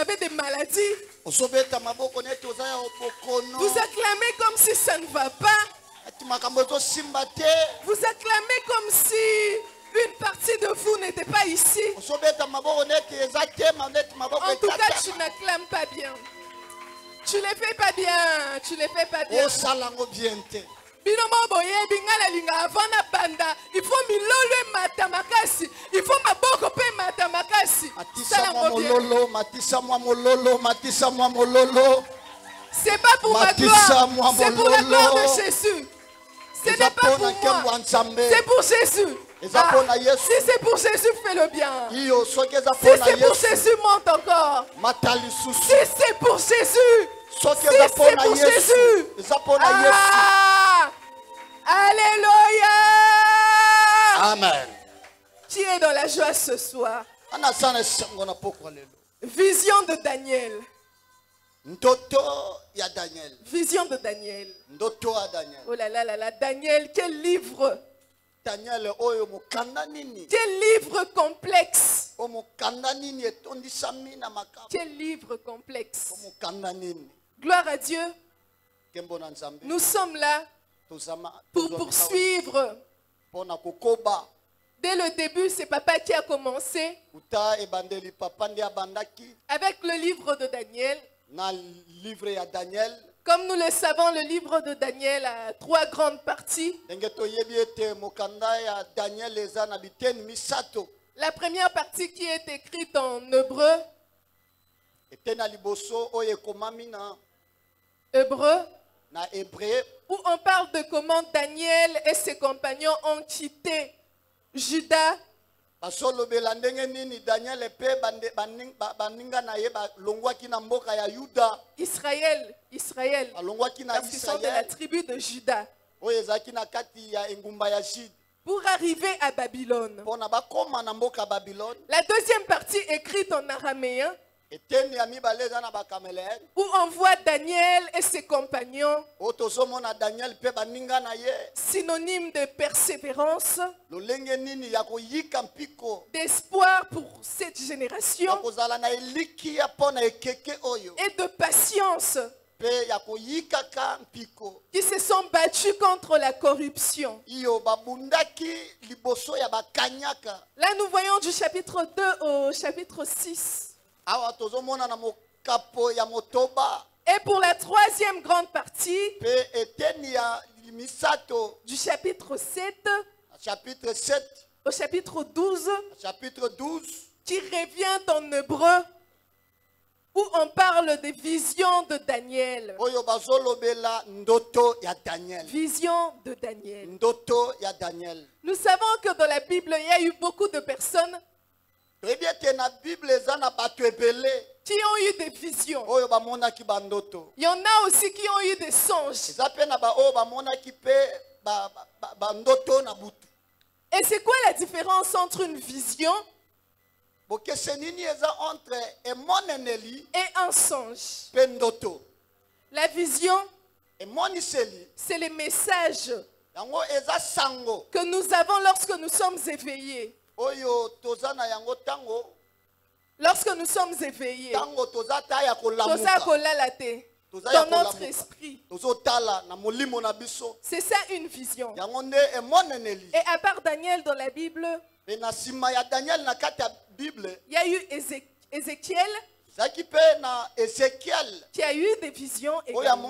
avez des maladies. Vous acclamez comme si ça ne va pas. Vous acclamez comme si une partie de vous n'était pas ici. En tout cas, tu n'acclames pas bien. Tu ne fais pas bien. Tu ne les fais pas bien. Bino boyebi ngai nalinga avant na banda. Il faut milolo emata makasi il faut maboko mpe emata makasi matisa Sala mwa yango bien. mololo matisa mwa mololo matisa mwa mololo. C'est pas pour ma gloire. c'est pour la gloire de Jésus. Ce n'est pas pour moi. c'est pour Jésus. Yesu. si c'est pour Jésus fais-le bien. Si c'est pour Jésus monte encore. Si c'est pour Jésus. Si c'est pour Jésus. Ah Alléluia. Amen. Qui est dans la joie ce soir? Vision de Daniel. ndoto ya daniel. Vision de Daniel. ndoto ya daniel. Oh là là là là, Daniel, quel livre? Daniel mokanda nini? Quel livre complexe? O mokanda nini? Etondisami na makambo. Quel livre complexe? O mokanda nini? Gloire à Dieu, nous sommes là pour poursuivre. Dès le début, c'est papa qui a commencé. Avec le livre de Daniel. Comme nous le savons, le livre de Daniel a trois grandes parties. La première partie qui est écrite en hébreu, hébreu où on parle de comment Daniel et ses compagnons ont quitté Juda. Bazolobela ndenge nini daniel mpe bande- baning- ba- baninga na ye balongwaki na mboka ya yuda. Israël, Israël, balongwaki na parce qu'ils sont de la tribu de Juda, oyo ezalaki na kati ya engumba ya jude. Pour arriver à Babylone. na mboka La deuxième partie écrite en araméen, où on voit Daniel et ses compagnons, synonyme de persévérance, d'espoir pour cette génération. Et de patience. Qui se sont battus contre la corruption. Là, nous voyons du chapitre 2 au chapitre 6. Et pour la troisième grande partie, du chapitre 7 na chapitre 7 au chapitre 12, na chapitre 12 qui revient en hébreu, où on parle des visions de Daniel. Vision de Daniel. ndoto ya daniel. Nous savons que dans la Bible, il y a eu beaucoup de personnes qui ont eu des visions. bandoto Il y en a aussi qui ont eu des songes. Et c'est quoi la différence entre une vision emoneneli et un songe? La vision, emoniseli c'est les messages que nous avons lorsque nous sommes éveillés. Lorsque nous sommes éveillés, dans notre esprit. C'est ça une vision. Et à part Daniel dans la Bible, il y a eu Ézé- Ézéchiel. Qui a eu des visions également.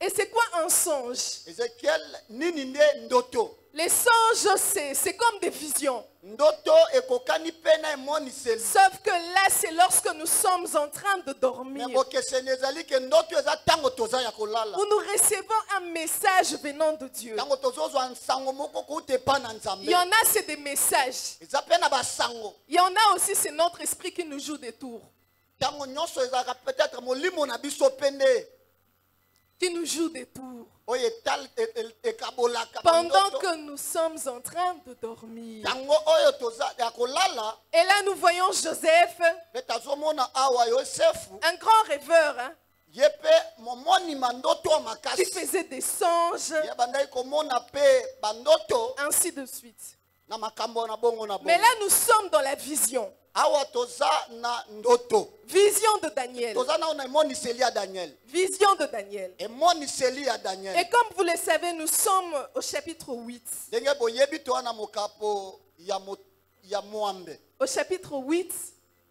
Et c'est quoi un songe? Les songes, c'est c'est comme des visions. Sauf que là, c'est lorsque nous sommes en train de dormir. Où nous recevons un message venant de Dieu. Il y en a, c'est des messages. Il y en a aussi, c'est notre esprit qui nous joue des tours. Qui nous joue des tours. ekabolaka Pendant que nous sommes en train de dormir. Et là, nous voyons Joseph, un grand rêveur, hein, qui faisait des songes, ainsi de suite. Mais là, nous sommes dans la vision. Vision de Daniel. Vision de Daniel. Et daniel comme vous le savez, nous sommes au chapitre 8. ndenge boyebi toza na mokapo ya, mo, ya mwambe Au chapitre 8,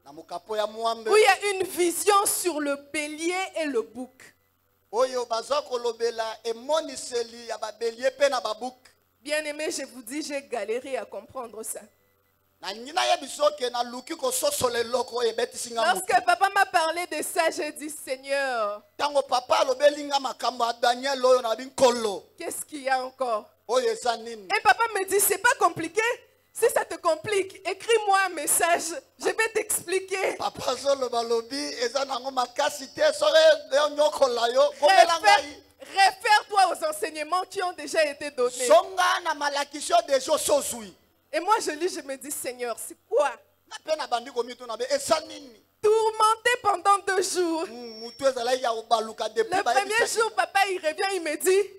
na mokapo ya mwambe où il y a une vision sur le bélier et le bouc. Bien aimé, je vous dis, j'ai galéré à comprendre ça. Lorsque papa m'a parlé de ça, j'ai dit, Seigneur, qu'est-ce qu'il y a encore? Et papa me dit, c'est pas compliqué. Si ça te complique, écris-moi un message. Je vais t'expliquer. papa Réfère-toi aux enseignements qui ont déjà été donnés. Et moi, je lis, je me dis, Seigneur, c'est quoi? Nini? Tourmenté pendant deux jours. Mm, Le premier jour, papa, il revient, il me dit,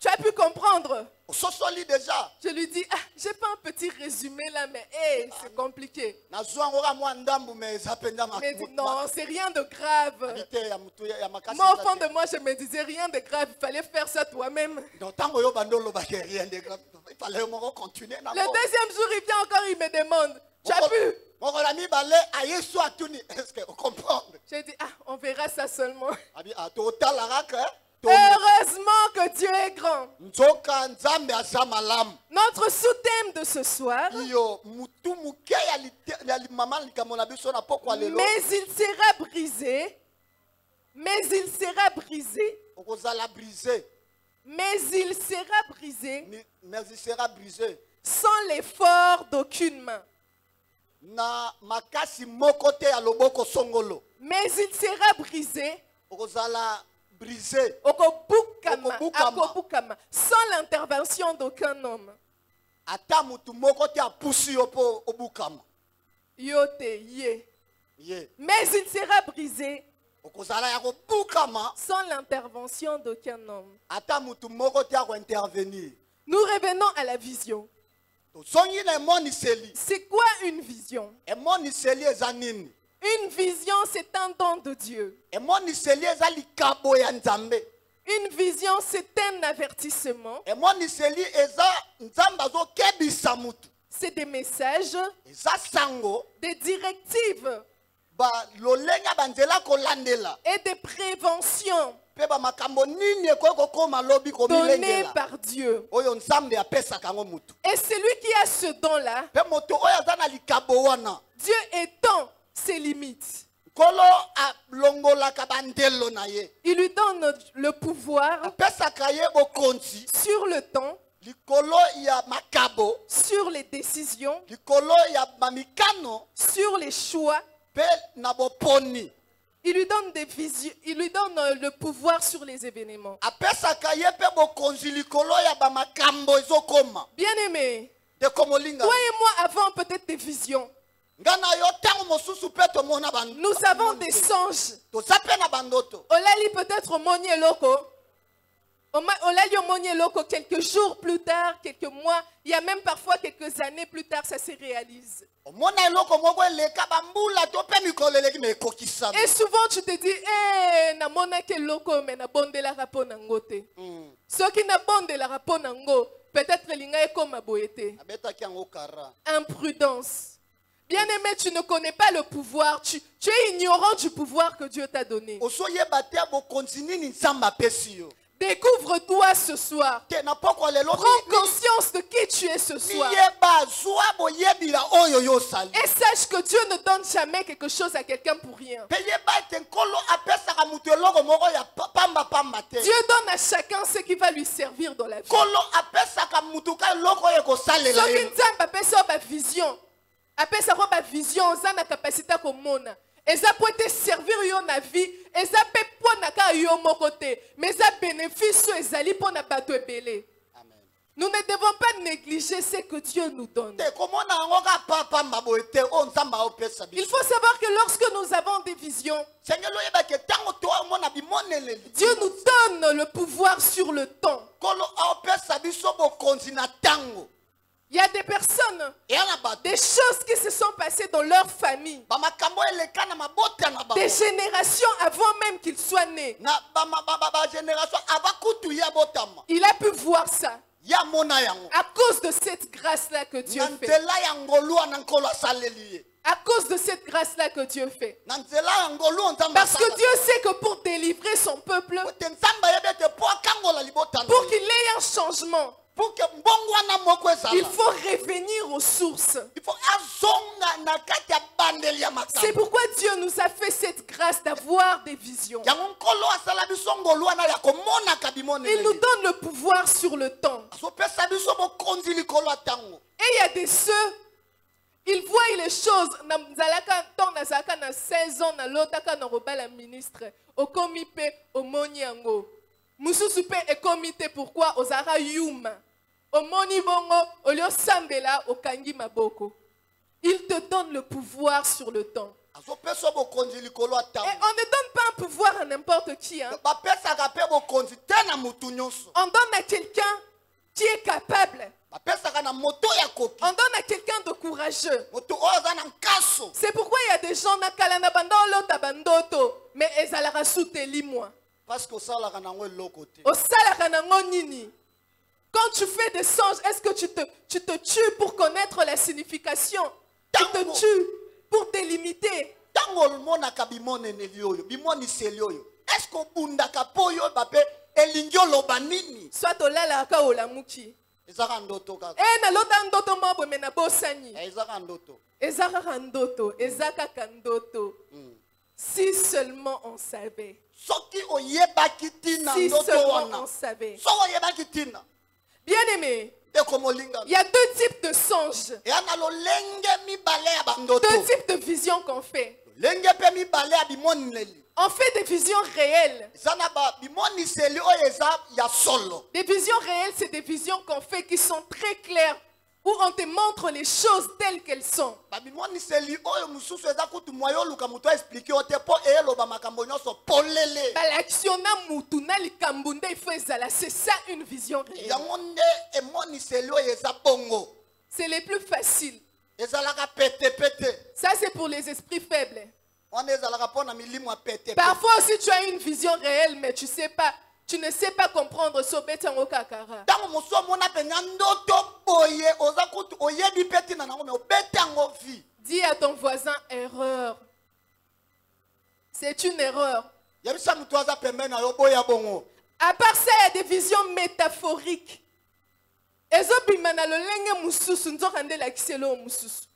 tu as pu comprendre? Je lui dis, ah, j'ai pas un petit résumé là, mais hey, c'est compliqué. dit, non, c'est rien de grave. Moi, au fond de moi, je me disais, rien de grave, il fallait faire ça toi-même. continue Le deuxième jour, il vient encore, il me demande, tu as estce ocomprendre J'ai dit, ah, on verra ça seulement. Heureusement que Dieu est grand. Notre sous-thème de ce soir, mais il sera brisé, mais il sera brisé, mais il sera brisé. Mais il sera brisé. Sans l'effort d'aucune main. Mais il sera brisé brisé. Sans l'intervention d'aucun homme. ata mutu moko te apusi yo mpo obukama Yo te ye. ye. Mais il sera brisé. Okozala ya kobukama sans l'intervention d'aucun homme. ata mutu moko te akointervenir. Nous revenons à la vision. tozongi na emoniseli. C'est quoi une vision? Emoniseli eza nini? Une vision, c'est un don de Dieu. Une vision, c'est un avertissement. C'est des messages, des directives. Et des préventions kobilengela par Dieu. Et celui qui a ce don-là, Dieu étend ses limites. Il lui donne le pouvoir sur le temps, sur les décisions, sur les choix. Il lui donne des visions, il lui donne euh, le pouvoir sur les événements. Bien aimé, toi et moi avons peut-être des visions. Na Nous avons des songes. na Olali peut-être Monier Loco. Oma- Olali Monier Loco quelques jours plus tard, quelques mois, il y a même parfois quelques années plus tard, ça se réalise. na Et souvent tu te dis, eh, namonaki Loco, mais nabondelaka mpo nango te. Mm. soki nabondelaka mpo nango peut-être elinga ekoma boye te abetaki yango kara imprudence bien aimé tu ne connais pas le pouvoir. Tu, tu es ignorant du pouvoir que dieu t'a donné. Découvre-toi ce soir. Prends conscience de qui tu es ce soir. osali et sache que dieu ne donne jamais quelque chose à quelqu'un pour rien. Dieu donne à chacun ce qui va lui servir dans la vie. Nkolo apesaka motu apesaka yo bavision oza na kapasité ya komona. Eza mpo ete servir yo na vie. Eza mpe mpo na kaka yo moko te. Mais eza bénéfice oyo ezali mpo na bato ebele. Nous ne devons pas négliger ce que dieu nous donne. Il faut savoir que lorsque nous avake des visions dieu nous donne le pouvoir sur le temps il y a des personnes, des choses qui se sont passées dans leur famille, des générations avant même qu'ils soient nés. Il a pu voir ça à cause de cette grâce-là que Dieu fait. À cause de cette grâce-là que Dieu fait. Parce que. Dieu sait que pour délivrer son peuple, pour qu'il ait un changement, il faut revenir aux sources. il C'est pourquoi Dieu nous a fait cette grâce d'avoir des visions. Il nous donne le pouvoir sur le temps. Et il y a des ceux, ils voient les choses. Ntango nazalaka na 16 ans nalotaka na kobala ministre okomi mpe omoni yango mosusu mpe ekomi te pourquoi? Ozalaka yuma omoni bongo olie osambela okangi maboko. Il te donne le pouvoir sur le temps. Et on ne donne pas un pouvoir à n'importe qui hein. on donne à quelqu'un qui est capable. On donne à quelqu'un de courageux. C'est pourquoi il y a des gens mais ezalaka suteli moi. parce que Osalaka nango nini? Quand tu fais des songes, est-ce que tu te, tu te tues pour connaître la signification? Tu te tues pour délimiter. ntango omonaka bimoneneli oyo bimoniseli oyo eske obundaka mpo oyo oyeba mpe elingi oloba nini? Soit olalaka olamuki. ezaka ndoto kaka Eh nalota ndoto mo boye me nabosani. Eh, ezaka ndoto Eza kaka ndoto, eza kaka ndoto. Si seulement on savait. soki oyebaki ntina Si ndoto seulement wana on savait. soki oyebaki ntina Bien aimé, ndeko molingana il y a deux types de songes. Deux types de visions qu'on fait. On fait des visions réelles. Des visions réelles, c'est des visions qu'on fait qui sont très claires, où on te montre les choses telles qu'elles sont. ezala. C'est ça une vision réelle. C'est les plus faciles. Ça, c'est pour les esprits faibles. Parfois aussi, tu as une vision réelle, mais tu sais pas, tu ne sais pas comprendre sobetango Dis à ton voisin erreur. C'est une erreur. motu À part ça, il y a des visions métaphoriques. ezobima na lolenge mosusu nzoka nde elakisi eloo mosusu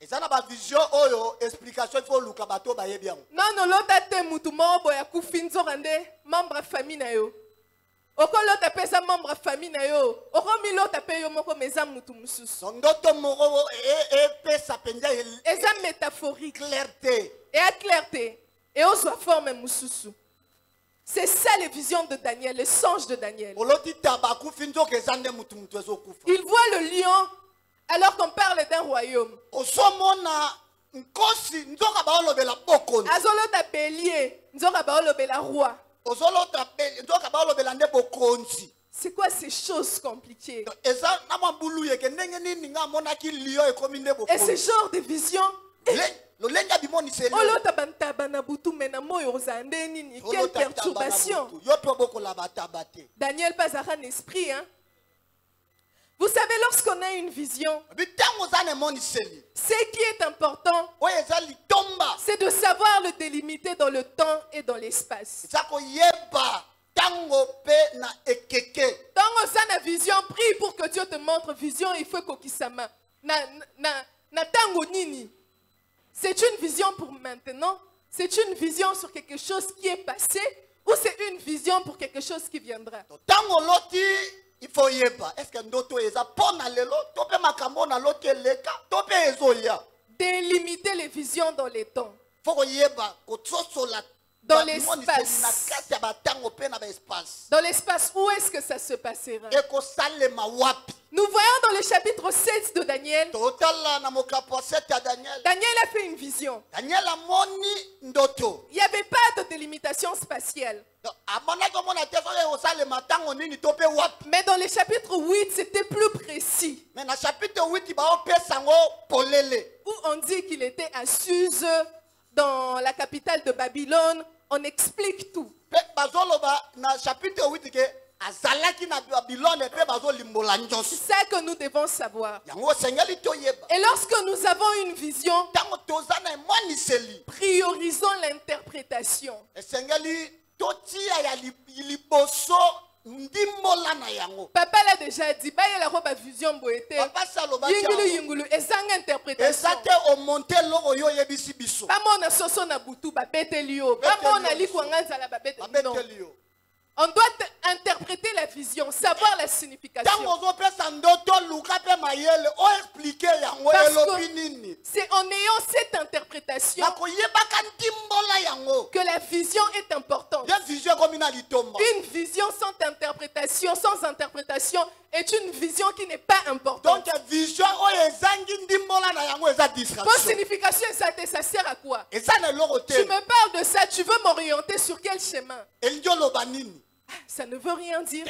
eza na bavision oyo explication ifo oluka bato oyo bayebi yango nano lota te mutu moko boye akufi nzoka nde membre ya famille na yo okolota mpe eza membre ya famille na yo. Okomilota mpe yo moko ma eza mutu mosusu. So ndoto moko epesa mpenza el- eza métaphorique. clair te eya clair te eozwa forme mosusu. C'est ça les visions de daniel les songes de daniel. Il voit le lion alors qu'on parle d'un royaume. Azolota bélier nzoka baolobela roi c'est quoi ces choses compliquées? Et ce genre de vision? Le- lolenge ya bimoniseli. Olota bantaba na butu me na moi ozala nde nini? Quelle perturbation! butu. yo mpe obokola bataba te daniel mpe azalaka na esprit hein? Vous savez lorsqu'on a une vision ce qui est important c'est de savoir le délimiter dans le temps et dans l'espace. Ntango mpe na oza vision prie pour que dieu te montre vision il faut ekokisama na, na, na nini. C'est une vision pour maintenant. C'est une vision sur quelque chose qui est passé ou c'est une vision pour quelque chose qui viendra ifo oyeba eske ndoto oyo eza? Mpo na lelo to mpe makambo oyo naloti eleka to mpe ezoya. Délimiter les visions dans les temps. Fo koyeba kososola Dans l'espace. na na dans l'espace où est-ce que ça se passera? Nous voyons dans le chapitre 7 de Daniel, totala na mokapo ya 7 ya daniel. A fait une vision. Il n'y avait pas de délimitation spatiale. Mais dans le chapitre 8, c'était plus précis. me na chapitre 8 baopesa yango polele Où on dit qu'il était à Suse, dans la capitale de Babylone. On explique tout. chapitre 8 ke azalaki na babilone mpe bazolimbola C'est que nous devons savoir. Et lorsque nous avons une vision, priorisons l'interprétation. Papa l'a déjà dit, il y a la robe à vision boété. papa si alobaki Yingulu yingulu, ezanga interprétation. eza te omonte eloko oyo oyebisi biso. Bamona soso na butu babeteli yo. Bamona likwanga nzala babeteli yo on doit te- interpréter la vision savoir la signification. Parce que- c'est en ayant cette interprétation que la vision est importante. Une vision sans interprétation sans interprétation est une vision qui n'est pas importante. Donc vision distraction. Signification ça sert à quoi? Tu me parles de ça tu veux m'orienter sur quel chemin? Ça ne veut rien dire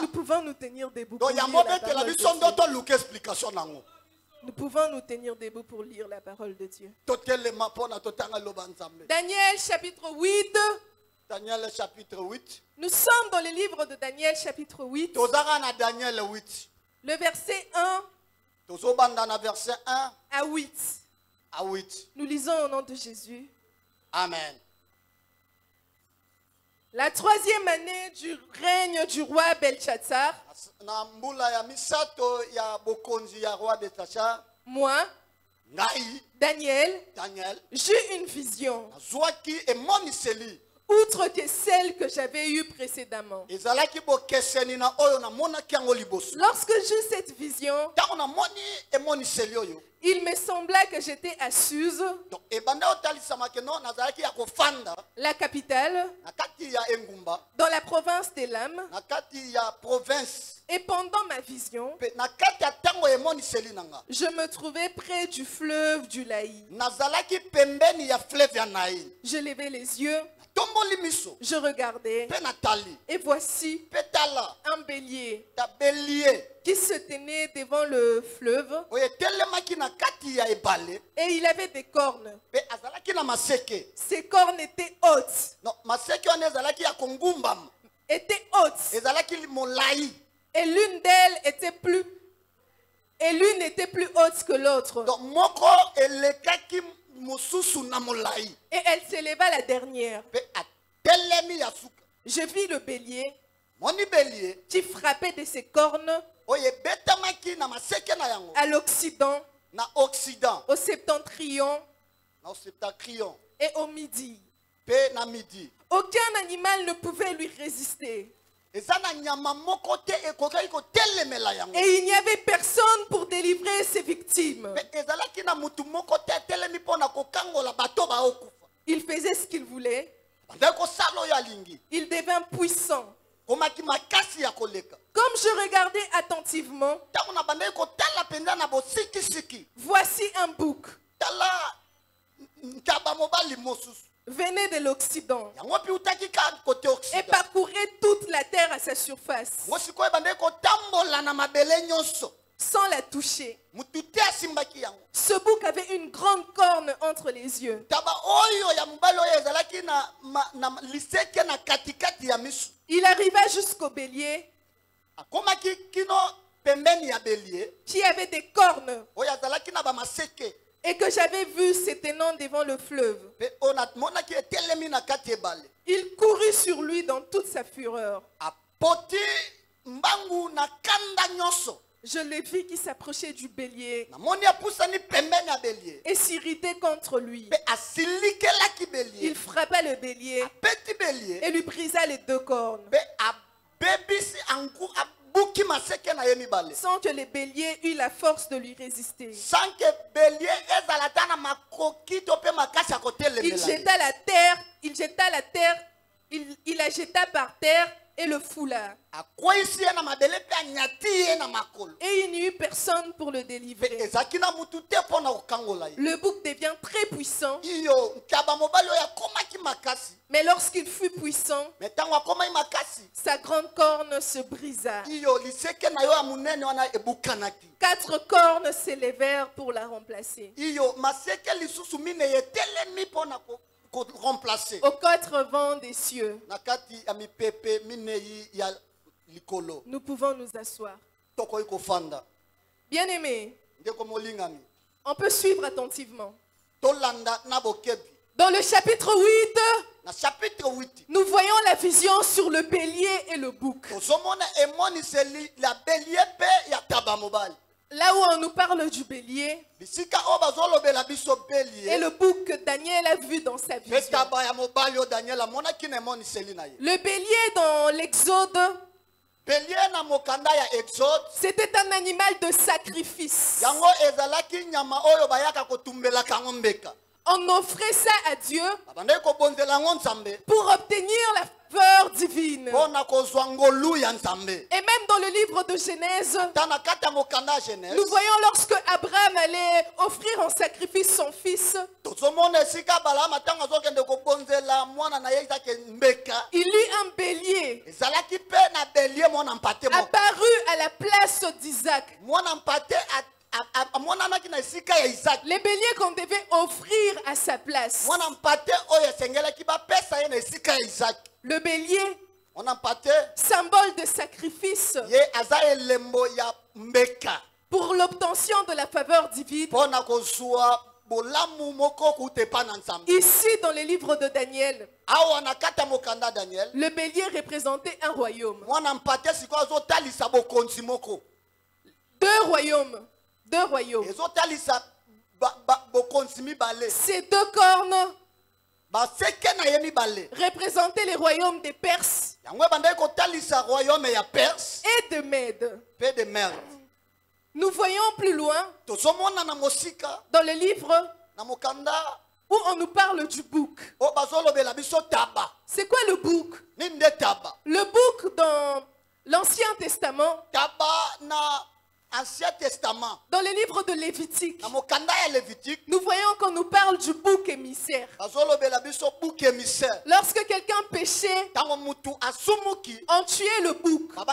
nous pouvons nous tenir debout pour lire la parole de Dieu. Nous pouvons nous tenir debout pour lire la parole de Dieu. Daniel chapitre 8. daniel chapitre 8 Nous sommes dans le livre de Daniel chapitre 8. tozaka na daniel 8 Le verset 1 tozobanda na verset 1 à 8. à 8 Nous lisons au nom de Jésus. amen La troisième année du règne du roi Belshazzar, moi, Daniel, daniel j'eus une vision, outre que celle que j'avais eue précédemment. Lorsque j'eus cette vision, il me sembla que j'étais à Suse, ya kofanda la capitale, dans la province d'Elam, et pendant ma vision, je me trouvais près du fleuve du Laï. Je levai les yeux, je regardais, et voici un bélier. Qui se tenait devant le fleuve, et il avait des cornes. Ses cornes étaient hautes, étaient hautes, et l'une d'elles était plus, et l'une était plus haute que l'autre, et elle s'éleva la dernière. Je vis le bélier. Qui frappait de ses cornes. À l'Occident, au septentrion. Et au midi. Aucun animal ne pouvait lui résister. Et il n'y avait personne pour délivrer ses victimes. Il faisait ce qu'il voulait. Il devint puissant. Comme je regardais attentivement, voici un bouc venait de l'Occident et parcourait toute la terre à sa surface. Sans la toucher. Ce bouc avait une grande corne entre les yeux. Il arriva jusqu'au bélier. Qui avait des cornes et que j'avais vu s'étenant devant le fleuve. Il courut sur lui dans toute sa fureur. Je le vis qui s'approchait du bélier. Et s'irritait contre lui. Il frappa le bélier. Et lui brisa les deux cornes, sans que le bélier eût la force de lui résister. Il jeta la terre, il jeta la terre, il, il la jeta par terre et le foulard. Et il n'y eut personne pour le délivrer. Le bouc devient très puissant, mais lorsqu'il fut puissant, sa grande corne se brisa. Quatre cornes s'élevèrent pour la remplacer. Koremplace Aux quatre vents des cieux, nous pouvons nous asseoir. Bien-aimés, on peut suivre attentivement. Dans le chapitre 8, na chapitre 8 nous voyons la vision sur le bélier et le bouc. Là où on nous parle du bélier. Et le bouc que Daniel a vu dans sa ye. Le bélier dans l'Exode, c'était un animal de sacrifice. On offrait ça à Dieu pour obtenir la faveur divine. Et même dans le livre de Genèse, nous voyons lorsque Abraham allait offrir en sacrifice son fils, il eut un bélier. Apparu à la place d'Isaac. Les béliers qu'on devait offrir à sa place. Le bélier, symbole de sacrifice pour l'obtention de la faveur divine. Ici, dans les livres de Daniel, le bélier représentait un royaume. Deux royaumes. Deux royaumes. Ces deux cornes représentaient les royaumes des Perses et de Mède. Nous voyons plus loin, dans le livre où on nous parle du bouc. C'est quoi le bouc? Le bouc dans l'Ancien Testament, ancien testament. Dans les livres de Lévitique, nous voyons qu'on nous parle du bouc émissaire. Lorsque quelqu'un péchait, on tuait le bouc. On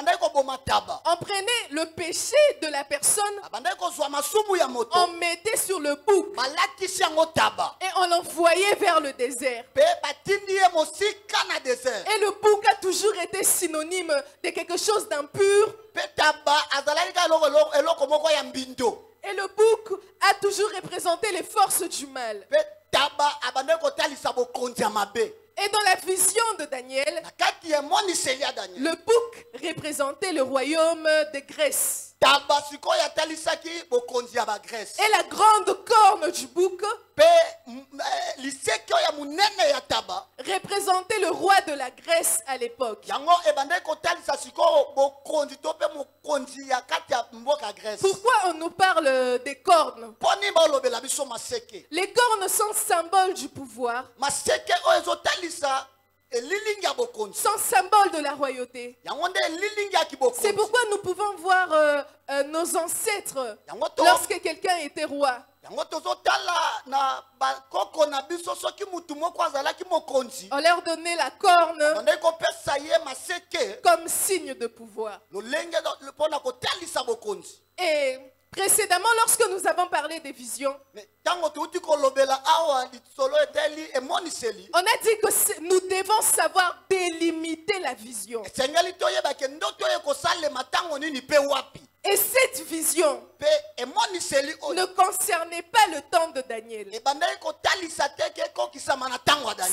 prenait le péché de la personne, on mettait sur le bouc et on l'envoyait vers le désert. Et le bouc a toujours été synonyme de quelque chose d'impur. Et le bouc a toujours représenté les forces du mal. Et dans la vision de daniel. le bouc représentait le royaume de Grèce. Et la grande corne du bouc eh, représentait le roi de la Grèce à l'époque. Pourquoi on nous parle des cornes? Les cornes sont symbole du pouvoir, sont symbole de la royauté. C'est pourquoi nous pouvons voir euh, euh, nos ancêtres lorsque quelqu'un était roi. On leur donnait la corne comme signe de pouvoir. Et précédemment, lorsque nous avons parlé des visions, emoniseli on a dit que nous devons savoir délimiter la vision. Et cette vision emoniseli ne concernait pas le temps de Daniel. ya daniel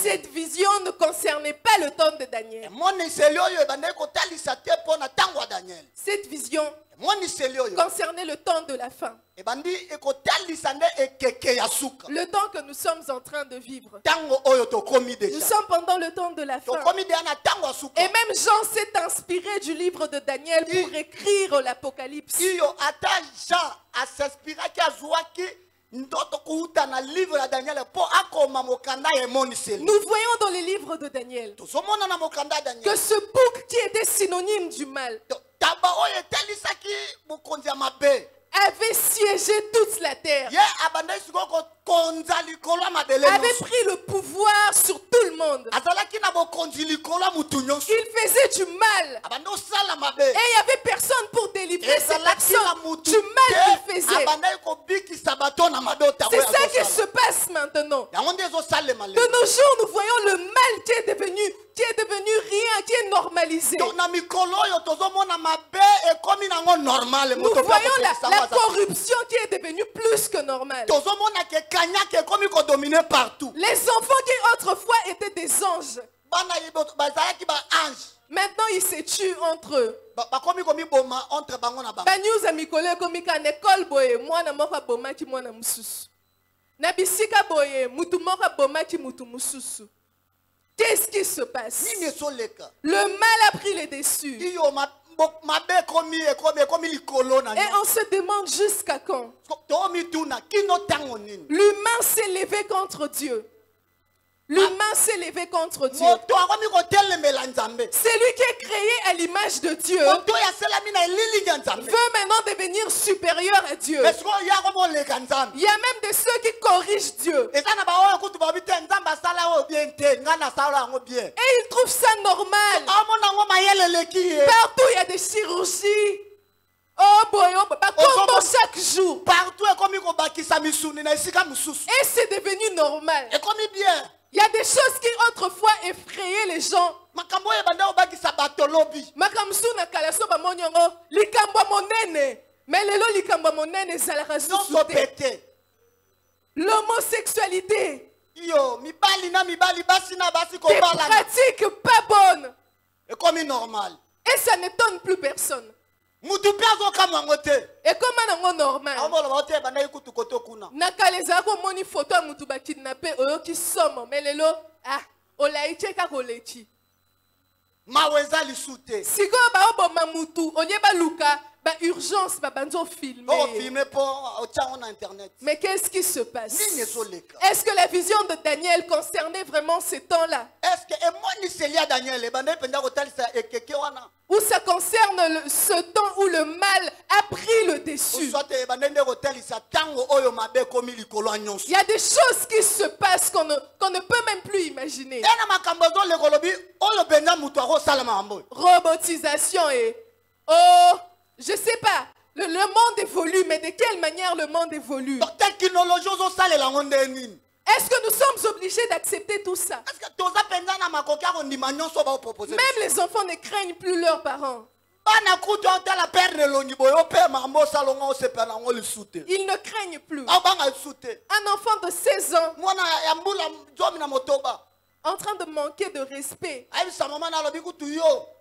Cette vision ne concernait pas le temps de Daniel. Cette vision concernait le temps de la fin. ekeke ya suka Le temps que nous sommes en train de vivre. Nous sommes pendant le temps de la fin. Et même Jean s'est inspiré du livre de Daniel pour écrire l'Apocalypse. Nous voyons dans les livres de Daniel que ce bouc qui était synonyme du mal Ya mabe avait siégé toute la terre, avait pris le pouvoir sur tout le monde. Il faisait du mal osala mabe et il n'y avait personne pour délivrer du mal qu'il faisait. mabe otango C'est ça qui se passe maintenant. De nos jours, nous voyons le mal qui est devenu, qui est devenu rien, qui est normalisé. Nous voyons la, corruption qui est devenue plus que normale. Les enfants qui autrefois étaient des anges, baange maintenant ils se tuent entre eux. Ba- bakomi komiboma entre bango na bango banews ya mikolo ekomika na ekole boye mwana moko abomaki mwana mosusu na bisika boye mutu moko abomaki mutu mosusu qu'est-ce qui se passe? Le mal a pris le dessus likolo na et on se demande jusqu'à quand? L'humain s'est levé contre Dieu l'humain s'est levé contre Dieu. Celui qui est créé à l'image de Dieu veut maintenant devenir supérieur à Dieu. Il y a même de ceux qui corrigent Dieu. Et ils trouvent ça normal. Eleki ye Partout, il y a des chirurgies. Oh boy, oh boy. Bah, combo chaque jour. partout Et c'est devenu normal. ekomi bien Il y a des choses qui autrefois effrayaient les gens. makambo na kala so bamoni yango likambo ya monene me lelo likambo ya monene ezalaka nyonso susu te pete l'homosexualité. Yo mibali na mibali basi na pratiques pas ekomi normal et ça n'étonne plus personne mutu mpe azokamwa yango te. ekoma nango normal. Amoloba ote ebandaki kutu koto kuna. Na kala ezalaka omoni foto ya motu bakidnape oyoki somo. Me lelo ah olai tie kaka oleki. Mawa eza lisu te. Sikoyo baoboma mutu olie baluka babanzi ofilme okofilme mpo otia yango na internet. Mais qu'est-ce qui se passe? Est-ce que la vision de Daniel concernait vraiment ces temps-là? Estce ya daniel ou ça concerne le- ce temps où le mal a pris le dessus? Il y a des choses qui se passent qu'on ne, ne peut même plus imaginer. Robotisation et oh je sais pas. Le, le monde évolue mais de quelle manière le monde évolue? Est-ce que nous sommes obligés d'accepter tout ça? Même les enfants ne craignent plus leurs parents. Ils ne craignent plus. Te un enfant de 16 ans en train de manquer de respect.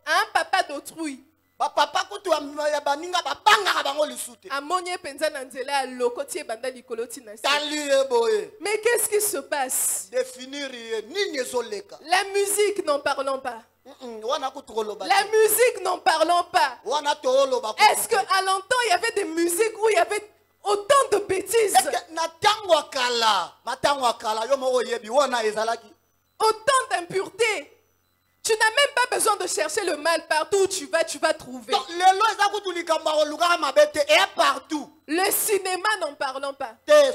À un papa d'autrui bapapa kutu ya- ya baninga babangaka bango lisu te amoni ye mpenza na nzela ya loko ti ebanda likolo ti na se. Tali ye boye. Mais qu'est-ce qui se passe? Definir ye nini ezoleka? La musique n'en parlons pas. La musique n'en parlons pas. Est-ce que te. à longtemps il y avait des musiques où il y avait autant de bêtises? Autant d'impuretés tu n'as même pas besoin de chercher le mal partout où tu vas tu vas trouver. Partout. Le cinéma n'en parlons pas. On ne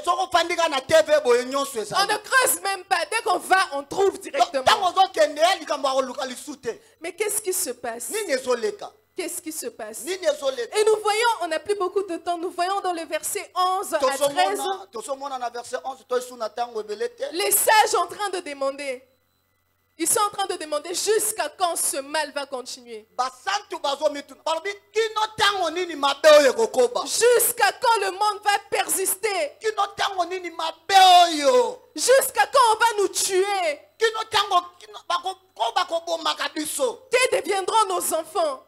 creuse même pas. Dès qu'on va on trouve directement. te. Mais qu'est-ce qui se passe? Qu'est-ce qui se passe? Et nous voyons, on n'a plus beaucoup de temps, nous voyons dans le verset 11 à 13, tosomona tosomona na verset 11 toyesu na ntango ebele te. Les sages en train de demander. Ils sont en train de demander jusqu'à quand ce mal va continuer. Jusqu'à quand le monde va persister? Jusqu'à quand on va nous tuer? Que deviendront nos enfants?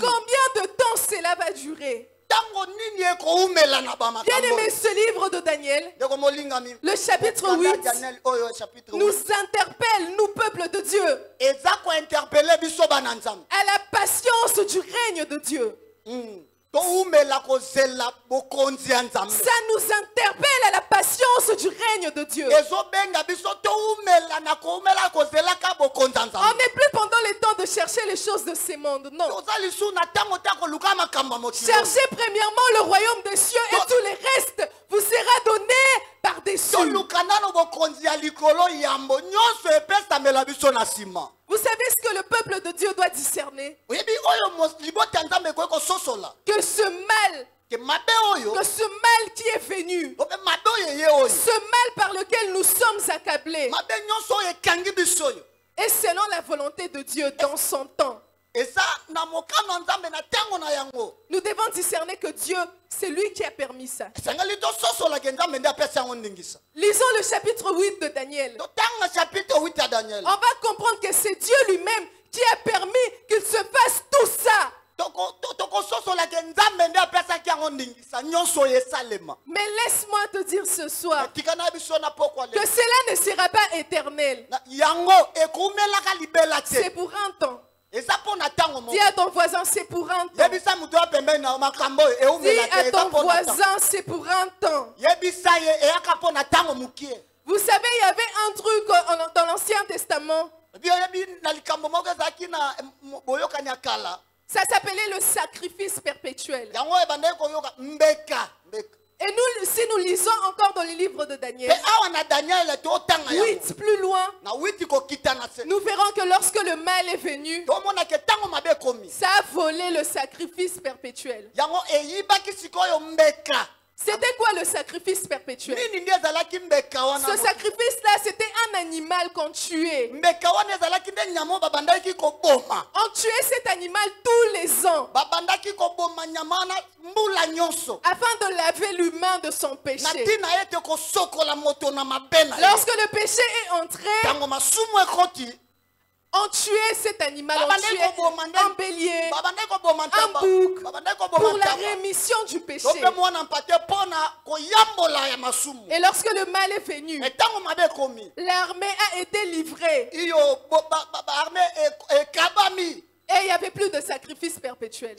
Combien de temps cela va durer? Bien aimé, ce livre de Daniel, le chapitre Kanda 8, Daniel oyo chapitre nous 8 interpelle, nous, peuple de Dieu, à la patience du règne de Dieu. Ça nous interpelle à la patience du règne de Dieu. On n'est plus pendant le temps de chercher les choses de ces mondes. Non. Cherchez premièrement le royaume des cieux et tout le reste vous sera donné par-dessus. Vous savez ce que le peuple de Dieu doit discerner? Que ce mal, que ce mal qui est venu, ce mal par lequel nous sommes accablés, est selon la volonté de Dieu dans son temps. Nous devons discerner que Dieu, c'est lui qui a permis ça. Lisons le chapitre 8 de Daniel. totanga chapitre 8 ya daniel On va comprendre que c'est Dieu lui-même qui a permis qu'il se fasse tout ça. Mais laisse-moi te dire ce soir que cela ne sera pas éternel. C'est pour un temps. Dis à ton voisin, c'est pour un temps. Dis à ton voisin, c'est pour un temps. Vous savez, il y avait un truc dans l'Ancien Testament. Ça s'appelait le sacrifice perpétuel. Et nous, si nous lisons encore dans les livres de Daniel, awa na daniele totanga yango 8 plus loin, nous verrons que lorsque le mal est venu, ça a volé le sacrifice perpétuel. C'était quoi le sacrifice perpétuel? Ce sacrifice-là, c'était un animal qu'on tuait. On tuait cet animal tous les ans. Afin de laver l'humain de son péché. Lorsque le péché est entré, on tuait cet animal, on tuait un bélier ntaba bouc pour la rémission du péché. Et lorsque le mal est venu, l'armée a été livrée et il n'y avait plus de sacrifice perpétuel.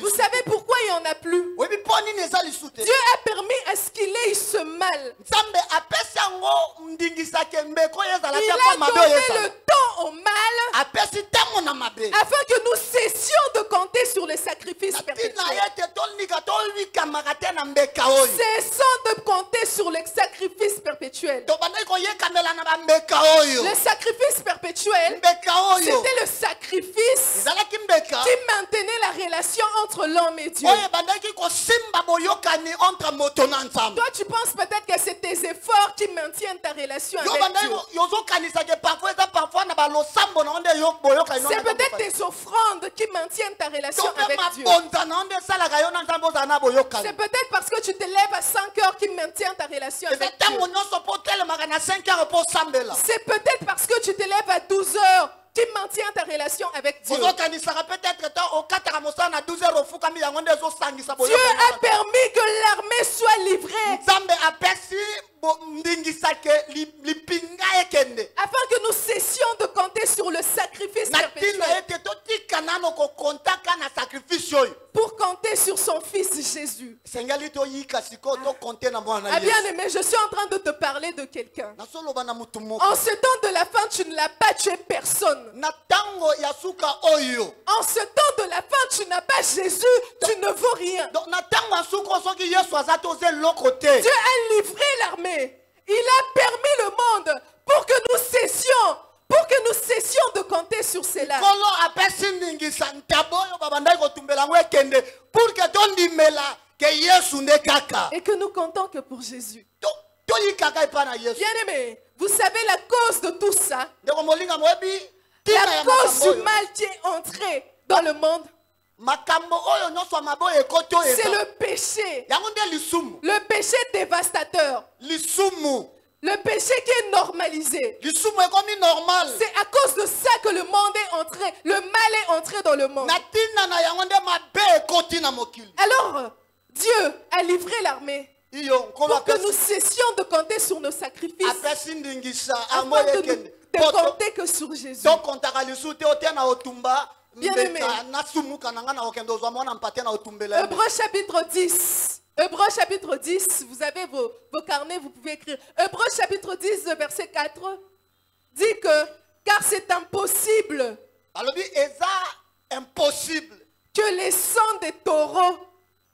Vous savez pourquoi il n'y en a plus? Dieu a permis à ce qu'il ait ce mal. Il a donné le temps au mal afin que nous cessions de compter sur le sacrifice na ntina perpétuel. ye te tolika towikamaka te na mbeka oyo Cessons de compter sur le sacrifice perpétuel. tobandaki koyekamela na bambeka oyo Le sacrifice perpétuel, mbeka oyo c'était le sacrifice qui maintenait la relation entre l'homme et Dieu. Toi, tu penses peut-être que c'est tes efforts qui maintiennent ta relation avec Dieu. C'est peut-être tes offrandes qui maintiennent ta relation avec Dieu. C'est peut-être parce que tu te lèves à 5 heures qui maintient ta relation avec Dieu. ntango nyonso mpo otelemaka na 5 heures mpo osambela C'est peut-être parce que tu te lèves à 12 heures. Qui maintient ta relation avec Dieu. ozokanisaka peut-être ta okataka mosala na 12 heures ofukami yango nde ezosangisa Dieu a permis que l'armée soit livrée. Ekende afin que nous cessions de compter sur le sacrifice perpétuel. pour compter sur son fils Jésus. Ah bien aimé, je suis en train de te parler de quelqu'un. En ce temps de la fin, tu ne l'as pas tué personne. En ce temps de la fin, tu n'as pas Jésus, tu ne vaux rien. Dieu a livré l'armée. Il a permis le monde pour que nous cessions, pour que nous cessions de compter sur cela. Et que nous comptons que pour Jésus. To- toyikaka epai na yesu. Bien aimé, vous savez la cause de tout ça, la cause du mal qui est entré dans le monde, c'est le péché. Le péché dévastateur. Le péché qui est normalisé. C'est à cause de ça que le monde est entré, le mal est entré dans le monde. Alors, Dieu a livré l'armée pour que nous cessions de compter sur nos sacrifices afin de, compter que sur Jésus. tokontaka lisu te ote na otumba Bien aimé. mbeka nasumuka na ngai na kokende ozwa mwana mpate na otumbela ye. Hébreux chapitre 10. Hébreux chapitre 10, vous avez vos, vos carnets, vous pouvez écrire. Hébreux chapitre 10, verset 4, dit que, car c'est impossible que les sangs des taureaux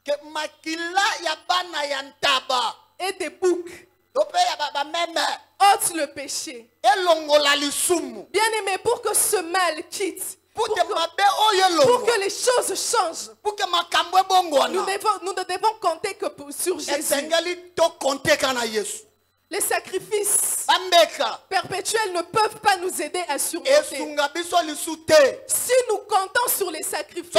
ke makila ya bana ya ntaba et des boucs. Ôtent le péché. elongola lisumu Bien aimé, pour que ce mal quitte, pour que, oyo pour que les choses changent, nous, devons, nous ne devons compter que pour- sur Jésus. Les sacrifices perpétuels ne peuvent pas nous aider à surmonter. Si nous comptons sur les sacrifices,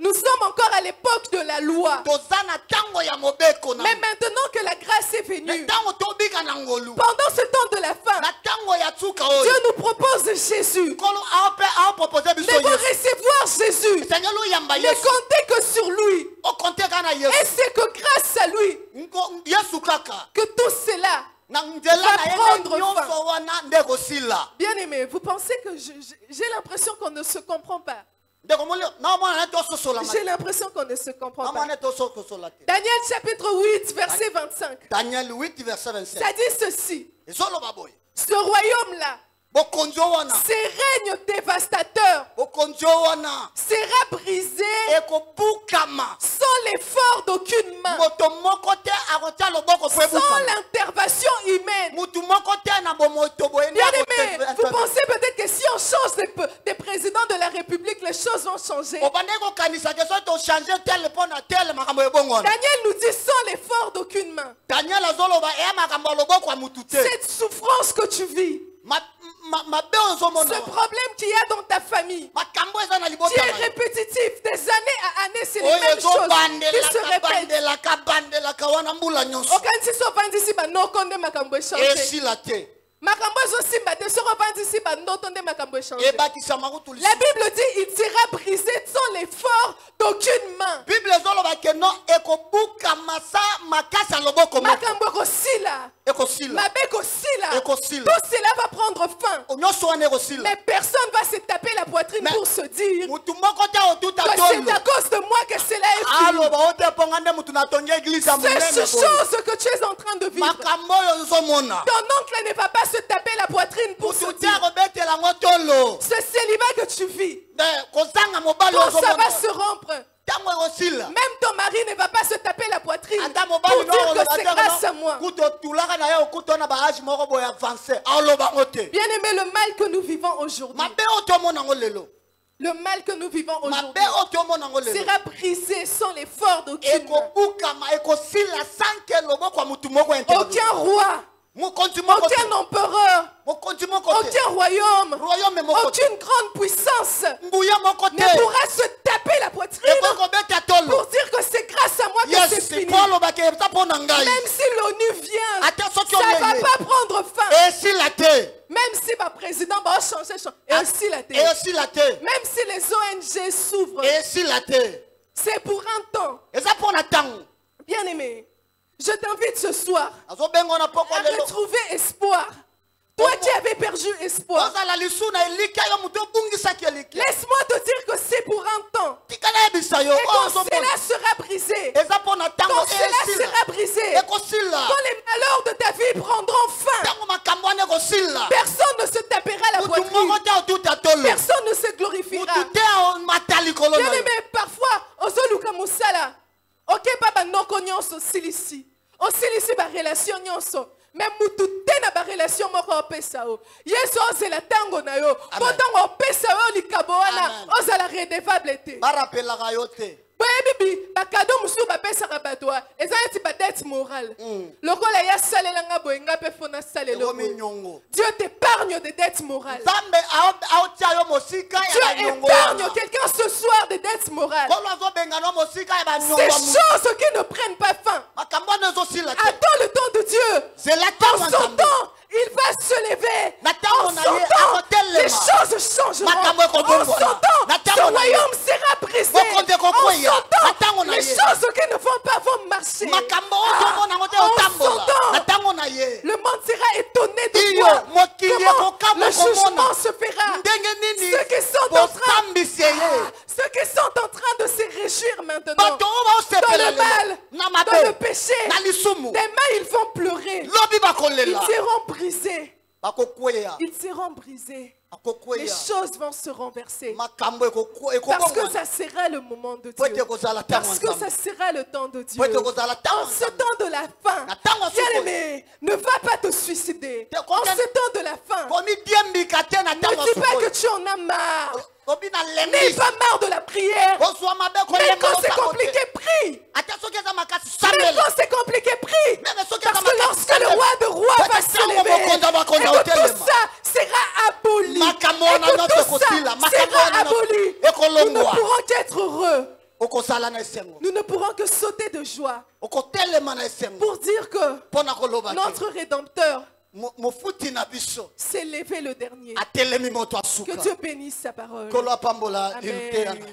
nous sommes encore à l'époque de la loi. Mais maintenant que la grâce est venue, pendant ce temps de la fin, Dieu nous propose Jésus. Mais recevoir Jésus, ne comptez que sur lui. Et c'est que grâce à lui, que tout cela, Va prendre kosila bien aimé, vous pensez que j'ai l'impression qu'on ne se comprend pas. J'ai l'impression qu'on ne se comprend pas. Daniel chapitre 8, verset 25. daniel 8 verset 27 Ça dit ceci. Ce royaume-là, ces règnes dévastateurs sera brisé sans l'effort d'aucune main, sans l'intervention humaine. Bien aimé, vous pensez peut-être que si on change des, des présidents de la République, les choses vont changer. Daniel nous dit sans l'effort d'aucune main. Cette souffrance que tu vis, Ce problème qu'il y a dans ta famille, qui est répétitif, des années à années, c'est les mêmes choses qui se répètent. makambo te makambo ezosimba te soki ovandisi bandoto nde makambo echange. Ebakisama kutu la bible dit il sera brisé sans l'effort d'aucune main. Bible ezoloba ke no ekobukama sa makasi ya loboko moko. Makambo ekosila. Ekosila. Mabe ekosila. Ekosila. tout cela va prendre fin. Nyonso wana ekosila. Mais personne va se taper la poitrine Mais- pour se dire mutu moko te otuta que c'est à cause de moi que cela est aloba ote mponga nde mutu natongi eglise ya c'est monene ce boye. chose que tu es en train de vivre. Makambo oyo ozomona. Ton oncle ne va pas se taper la poitrine pour tolo. Ce célibat que tu vis quand ça va se rompre Même ton mari ne va pas se taper la poitrine pour dire que c'est grâce à moi. Bien aimé, le mal que nous vivons aujourd'hui, le mal que nous vivons aujourd'hui sera brisé sans l'effort intervenu. Aucun roi, aucun empereur, aucun royaume, aucune grande puissance ne pourra se taper la poitrine pour dire que c'est grâce à moi que c'est fini. Même si l'ONU vient, ça ne va pas prendre fin. Même si ma président va changer. Et aussi la Même si les ONG s'ouvrent, c'est pour un temps. Bien aimé, je t'invite ce soir à retrouver espoir. Toi qui avais perdu espoir, laisse-moi te dire que c'est pour un temps. Et quand ozomona cela sera brisé, quand cela sera brisé, quand les malheurs de ta vie prendront fin, personne ne se tapera la poitrine. Personne ne se glorifiera. Bien aimé, parfois, ozoluka musala. okepa bandoko nyonso osilisi osilisi barelation nyonso me mutu te na barelation moko opesa yo yesu ozela ntango na yo mpo ntango opesa yo likabo wana ozala redevable te barapelaka yo te boyebi bi bakado mosusu bapesaka bato a eza neti badete morale lokola ye asalelanga boye nga mpe fo nasalela ekomi boye. nyongo. Dieu t'épargne des yo mosika ya dieu épargne quelqu'un ce soir des dettes morales kolo azobenga no mosika ya ces choses qui ne prennent pas fin. Attends le temps de Dieu. Ya son temps il va se lever. En son temps les choses changeront en son temps son royaume sera brisé. En son temps les choses qui ne vont pas vont marcher. Ah, en son temps le monde sera étonné de toi. comment ekokamwa jugement se fera? Ceux qui sont en train, ceux qui sont en train de se réjouir maintenant dans le mal, dans le péché, lisumu demain ils vont pleurer. Ils seront brisés. Ils seront brisés. Les choses vont se renverser. Parce que ça sera le moment de Dieu. Parce que ça sera le temps de Dieu. En ce temps de la fin, bien-aimé, ne va pas te suicider. En ce temps de la fin, ne dis pas que tu en as marre. N'aie pas marre de la prière. Même quand c'est compliqué, prie. Même quand c'est compliqué, prie. Parce que lorsque le roi de rois va se lever, et que tout ça sera aboli. Et que tout ça sera aboli. Nous ne pourrons qu'être heureux. Nous ne pourrons que sauter de joie pour dire que notre Rédempteur S'est levé le dernier. Que Dieu bénisse sa parole. Amen.